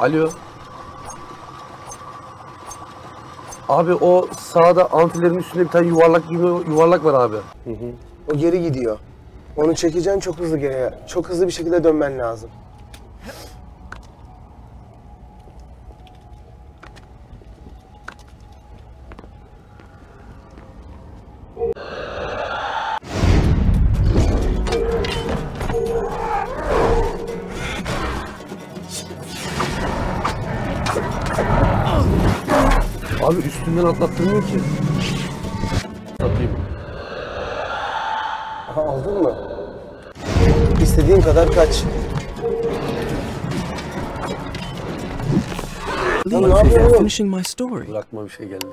Alo. Abi o sağda amfilerin üstünde bir tane yuvarlak gibi yuvarlak var abi. O geri gidiyor. Onu çekeceksin çok hızlı geriye. Çok hızlı bir şekilde dönmen lazım. Abi üstünden atlattırmıyor ki. Satayım. Aha, aldın mı? İstediğin kadar kaç. Yapıyorsun for oğlum? finishing my story. Bırakma bir şey geldi.